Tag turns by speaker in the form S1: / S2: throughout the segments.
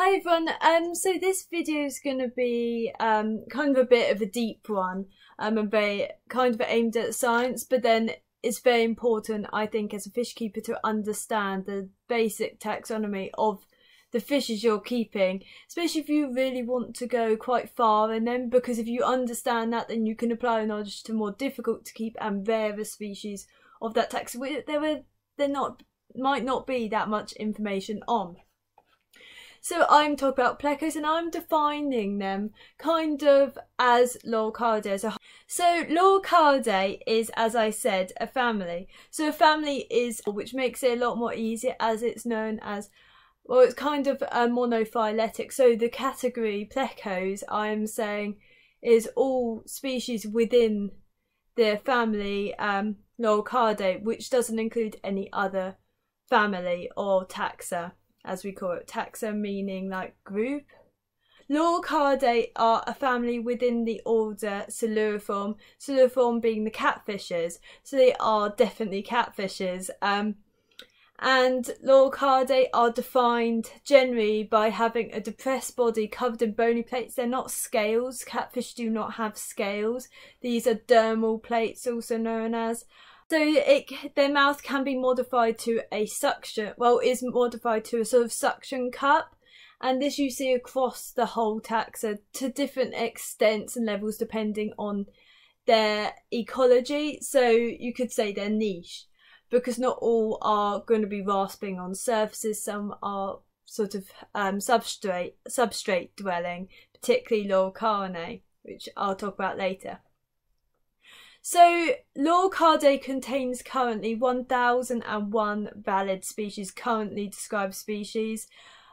S1: Hi everyone, um, so this video is going to be um, kind of a bit of a deep one um, and very kind of aimed at science, but then it's very important, I think, as a fish keeper to understand the basic taxonomy of the fishes you're keeping, especially if you really want to go quite far and then because if you understand that then you can apply knowledge to more difficult to keep and rarer species of that tax. There were there not might not be that much information on. So I'm talking about plecos and I'm defining them kind of as Loricaria. So Loricaria is, as I said, a family. So a family is, which makes it a lot more easier as it's known as well, it's kind of a monophyletic. So the category plecos, I'm saying, is all species within the family um, Loricaria, which doesn't include any other family or taxa as we call it, taxa meaning like group. Loricaria are a family within the order Siluriform, Siluriform being the catfishes, so they are definitely catfishes. Um, and Loricaria are defined generally by having a depressed body covered in bony plates. They're not scales. Catfish do not have scales. These are dermal plates, also known as. So it their mouth can be modified to a suction, well, is modified to a sort of suction cup, and this you see across the whole taxa to different extents and levels depending on their ecology. So you could say their niche, because not all are going to be rasping on surfaces. Some are sort of um, substrate substrate dwelling, particularly Loricaria, which I'll talk about later. So, Loricaria contains currently 1001 valid species, currently described species,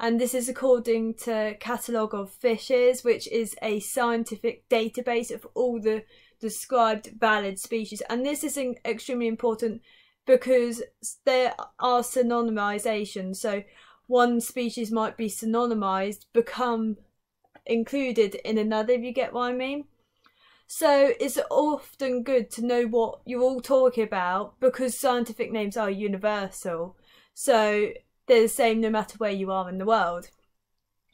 S1: and this is according to Catalogue of Fishes, which is a scientific database of all the described valid species. And this is extremely important because there are synonymizations. So, one species might be synonymized, become included in another, if you get what I mean. So it's often good to know what you're all talking about because scientific names are universal. So they're the same no matter where you are in the world.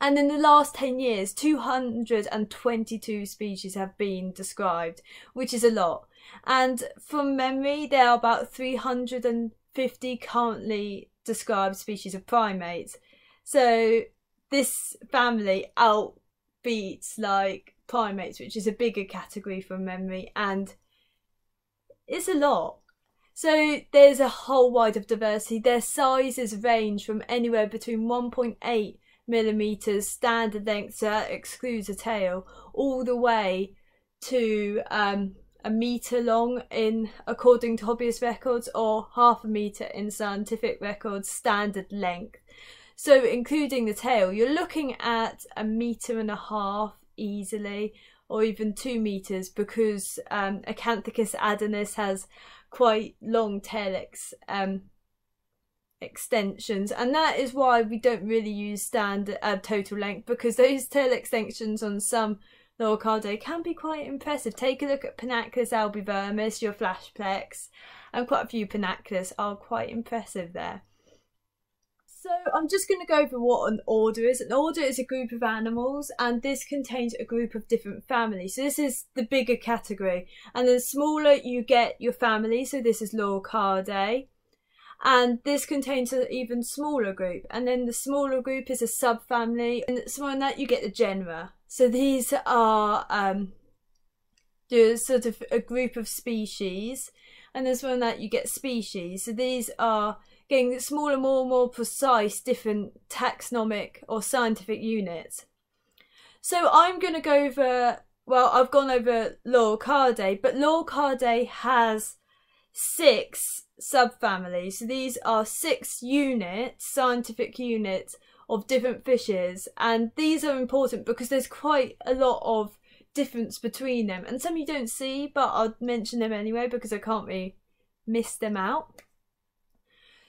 S1: And in the last 10 years, 222 species have been described, which is a lot. And from memory, there are about 350 currently described species of primates. So this family outbeats like primates, which is a bigger category from memory, and it's a lot. So there's a whole wide of diversity. Their sizes range from anywhere between 1.8 millimeters standard length, so that excludes a tail, all the way to um, a meter long in according to hobbyist records, or half a meter in scientific records standard length. So including the tail, you're looking at a meter and a half easily or even two meters because um, Acanthicus adonis has quite long tailix um, extensions and that is why we don't really use standard uh, total length because those tail extensions on some Loricaria can be quite impressive. Take a look at Panaqolus albivermis, your flashplex, and quite a few Panaqolus are quite impressive there. So I'm just going to go over what an order is. An order is a group of animals and this contains a group of different families. So this is the bigger category. And the smaller you get your family, so this is Loricaria. And this contains an even smaller group. And then the smaller group is a subfamily. And smaller than that you get the genera. So these are um, there's sort of a group of species. And there's one that you get species. So these are getting smaller, more and more precise, different taxonomic or scientific units. So I'm going to go over, well, I've gone over Loricaria, but Loricaria has six subfamilies. So these are six units, scientific units of different fishes, and these are important because there's quite a lot of difference between them, and some you don't see, but I'll mention them anyway because I can't really miss them out.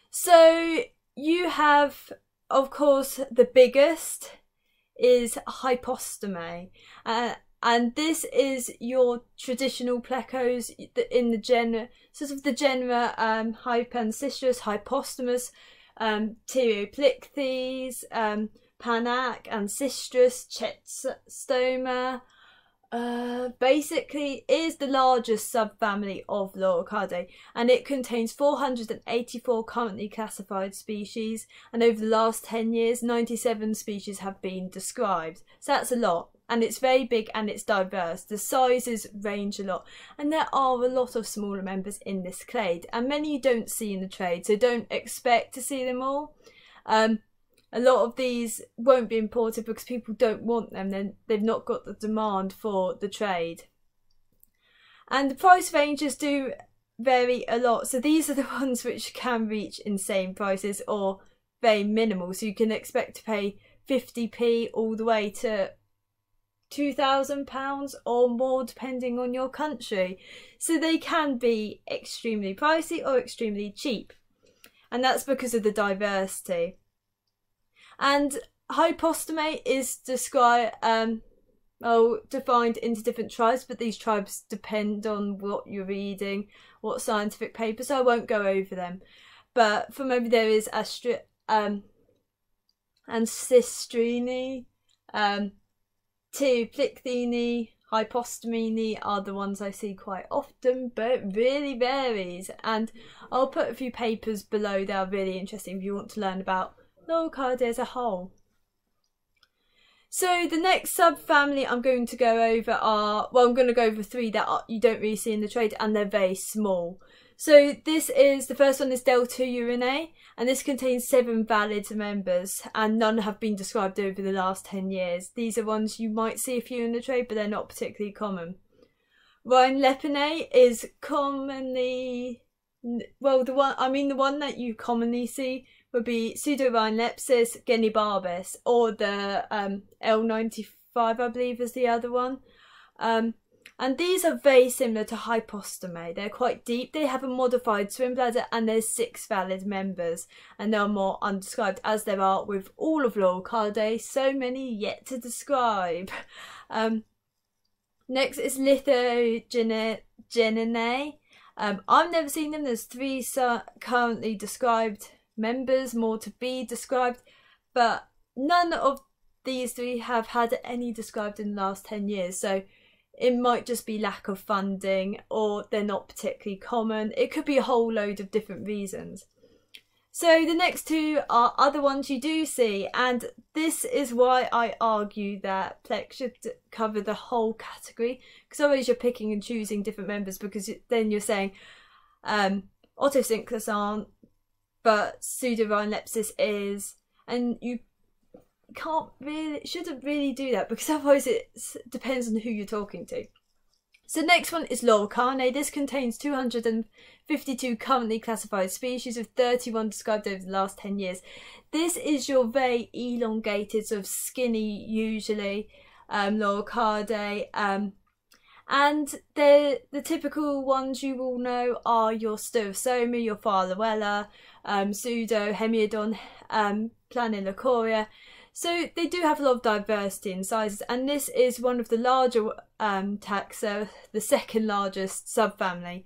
S1: So you have, of course, the biggest is Hypostome. Uh, and this is your traditional plecos in the genera, sort of the genera um, Hypostomus, um, Pterygoplichthys, um, Panax, Ancistrus, Chaetostoma. Uh, basically is the largest subfamily of Loricariidae and it contains 484 currently classified species and over the last 10 years 97 species have been described. So that's a lot and it's very big and it's diverse. The sizes range a lot and there are a lot of smaller members in this clade and many you don't see in the trade so don't expect to see them all. Um, a lot of these won't be imported because people don't want them. Then they've not got the demand for the trade. And the price ranges do vary a lot. So these are the ones which can reach insane prices or very minimal. So you can expect to pay 50p all the way to £2,000 or more depending on your country. So they can be extremely pricey or extremely cheap. And that's because of the diversity and hypostome is described um oh defined into different tribes, but these tribes depend on what you're reading, what scientific papers. So I won't go over them. But for maybe there is astri um Ancistrini, um Pterygoplichthyini, hypostomini are the ones I see quite often, but it really varies. And I'll put a few papers below that are really interesting if you want to learn about Loricariidae as a whole. So the next subfamily I'm going to go over are, well I'm going to go over three that are, you don't really see in the trade and they're very small. So this is, the first one is Delturinae and this contains seven valid members and none have been described over the last 10 years. These are ones you might see a few in the trade but they're not particularly common. Rhinelepinae is commonly, well the one, I mean the one that you commonly see would be Pseudorinelepis genibarbis or the um, L95, I believe, is the other one. Um, and these are very similar to hypostome. They're quite deep. They have a modified swim bladder and there's six valid members. And they're more undescribed as there are with all of Loricariidae. So many yet to describe. Um, next is Lithogeninae. Um, I've never seen them. There's three currently described members, more to be described, but none of these three have had any described in the last 10 years. So it might just be lack of funding or they're not particularly common. It could be a whole load of different reasons. So the next two are other ones you do see, and this is why I argue that Plex should cover the whole category, because always you're picking and choosing different members, because then you're saying um, Otocinclus aren't, but pseudorinelepis is, and you can't really shouldn't really do that because otherwise it depends on who you're talking to. So next one is Loricariinae. This contains 252 currently classified species with 31 described over the last 10 years. This is your very elongated, sort of skinny usually, um, Loricariidae. Um, and the the typical ones you will know are your Sturisoma, your Farlowella, um, Pseudo, Hemiodon, um, Planiloricaria. So they do have a lot of diversity in sizes, and this is one of the larger um, taxa, the second largest subfamily.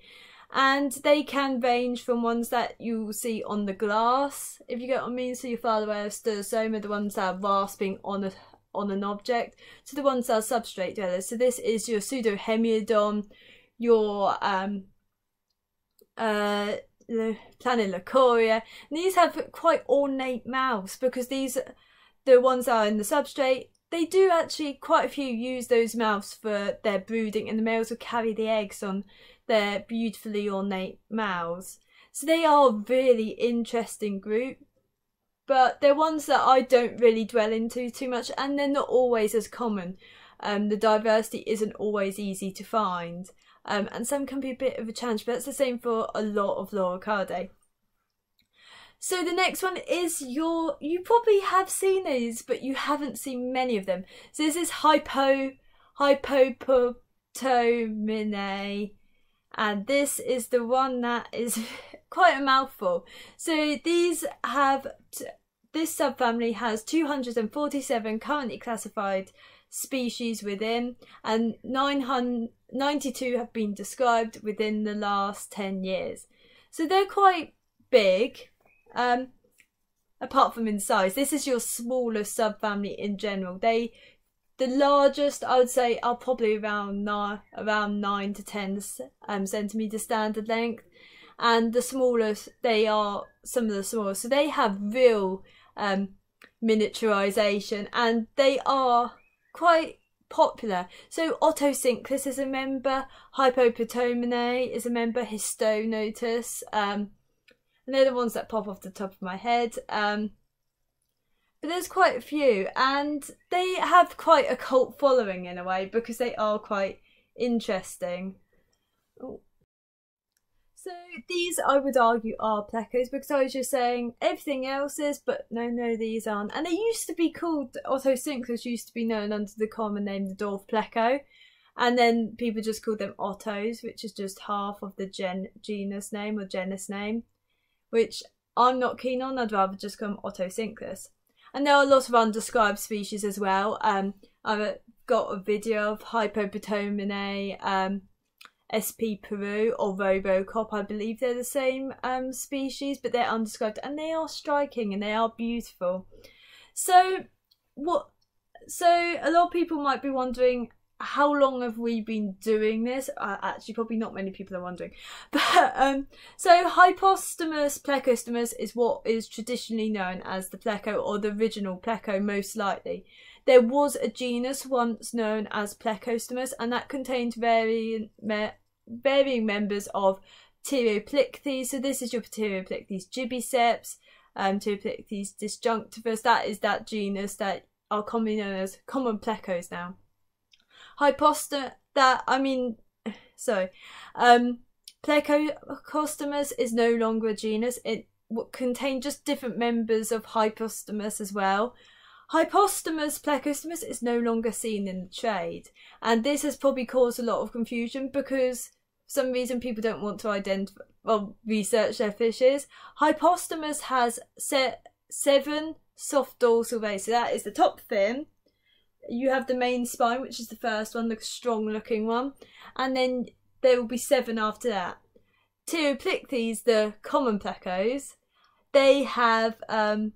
S1: And they can range from ones that you will see on the glass, if you get what I mean. So your Farlowella, Sturisoma, the ones that are rasping on a on an object, to the ones that are substrate dwellers. So this is your pseudo hemiodon, your um, uh, Planiloricaria. And these have quite ornate mouths because these, the ones that are in the substrate, they do actually, quite a few use those mouths for their brooding and the males will carry the eggs on their beautifully ornate mouths. So they are a really interesting group but they're ones that I don't really dwell into too much and they're not always as common. Um, the diversity isn't always easy to find um, and some can be a bit of a challenge but it's the same for a lot of Loricariidae. So the next one is your, you probably have seen these but you haven't seen many of them. So this is Hypo, Hypoptopominae and this is the one that is quite a mouthful. So these have this subfamily has 247 currently classified species within, and 992 have been described within the last 10 years. So they're quite big. Um, apart from in size, this is your smallest subfamily in general. They, the largest I would say are probably around nine, around nine to ten um, centimeter standard length, and the smallest they are some of the smallest. So they have real um, miniaturization, and they are quite popular. So Otocinclus is a member, Hypoptopoma is a member, Hisonotus, um, and they're the ones that pop off the top of my head. Um, but there's quite a few, and they have quite a cult following in a way because they are quite interesting. Oh. So these, I would argue, are plecos because I was just saying everything else is, but no, no, these aren't. And they used to be called Otocinclus used to be known under the common name the dwarf pleco, and then people just called them Ottos, which is just half of the gen- genus name or genus name, which I'm not keen on. I'd rather just call them Otocinclus. And there are a lot of undescribed species as well. Um, I've got a video of Hypoptopoma, um, SP Peru or Robocop. I believe they're the same um, species, but they're undescribed and they are striking and they are beautiful. So, what? So, a lot of people might be wondering how long have we been doing this? Uh, actually, probably not many people are wondering. But um, so Hypostomus plecostomus is what is traditionally known as the pleco or the original pleco, most likely. There was a genus once known as Plecostomus, and that contained varying, varying members of Pterygoplichthys. So this is your Pterygoplichthys gibbiceps, um, Pterygoplichthys disjunctivus. That is that genus that are commonly known as common plecos now. Hyposta that I mean, sorry, um, Plecostomus is no longer a genus. It contained just different members of Hypostomus as well. Hypostomus plecostomus is no longer seen in the trade, and this has probably caused a lot of confusion because some reason people don't want to identify well research their fishes. Hypostomus has set seven soft dorsal rays. so that is the top fin. You have the main spine, which is the first one, the strong looking one, and then there will be seven after that. Pterygoplichthys, the common plecos, they have um,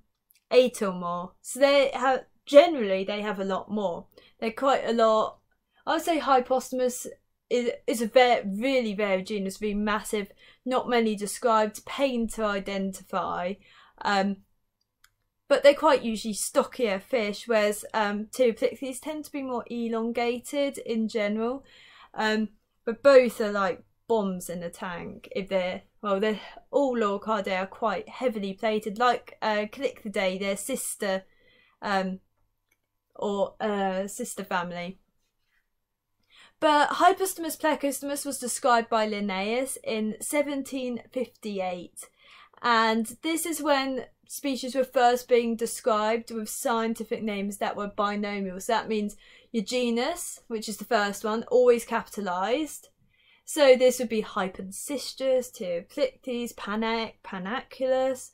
S1: eight or more. So they have generally they have a lot more. They're quite a lot. I would say Hypostomus is is a very really very genus, very massive. Not many described, pain to identify. Um, but they're quite usually stockier fish, whereas um, Pterygoplichthys tend to be more elongated in general. Um, but both are like bombs in a tank if they're well they're all Loricariidae are quite heavily plated like uh Calyptridae their sister um or uh sister family but Hypostomus plecostomus was described by Linnaeus in 1758 and this is when species were first being described with scientific names that were binomial so that means your genus which is the first one always capitalized so this would be Hypancistrus, Pterygoplichthys, Panaque, Panaqolus.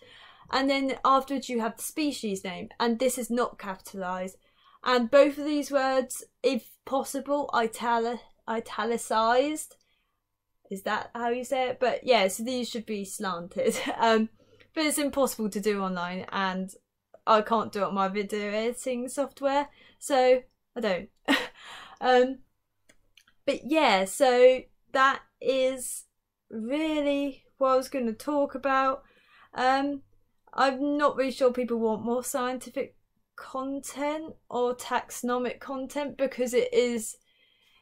S1: And then afterwards you have the species name, and this is not capitalized. And both of these words, if possible, italic italicized. Is that how you say it? But yeah, so these should be slanted. Um, but it's impossible to do online, and I can't do it on my video editing software, so I don't. um, but yeah, so that is really what I was going to talk about. Um, I'm not really sure people want more scientific content or taxonomic content because it is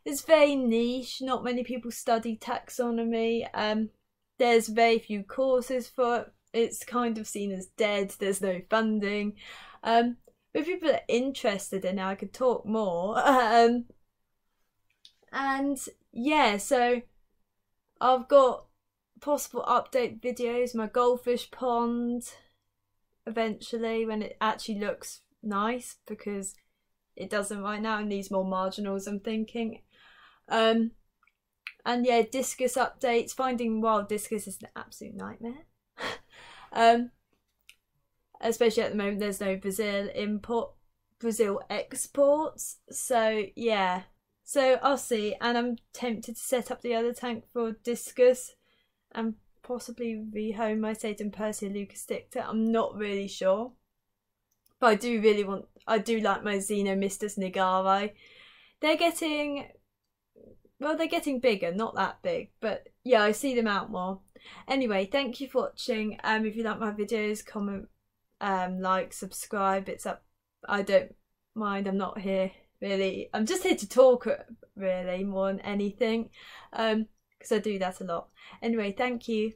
S1: it's very niche. Not many people study taxonomy. Um, there's very few courses for it. It's kind of seen as dead. There's no funding. Um, but people are interested in it, I could talk more. Um, and yeah, so I've got possible update videos, my goldfish pond eventually when it actually looks nice because it doesn't right now and needs more marginals I'm thinking. Um and yeah, discus updates. Finding wild discus is an absolute nightmare. um especially at the moment there's no Brazil import Brazil exports. So yeah, so I'll see, and I'm tempted to set up the other tank for Discus and possibly rehome my Satanoperca leucosticta. I'm not really sure. But I do really want, I do like my Xeno Xenomystus nigri. They're getting, well, they're getting bigger, not that big, but yeah, I see them out more. Anyway, thank you for watching. Um, if you like my videos, comment, um, like, subscribe. It's up. I don't mind. I'm not here really. I'm just here to talk, really, more than anything. Um, because I do that a lot. Anyway, thank you.